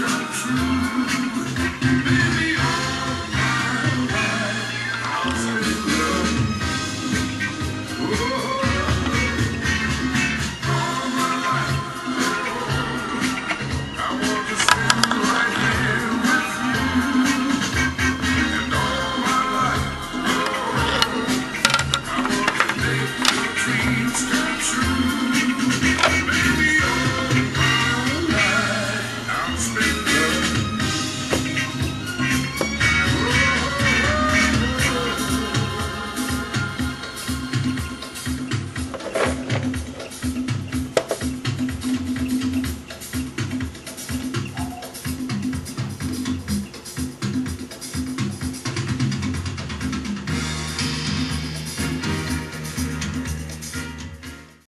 It's not true.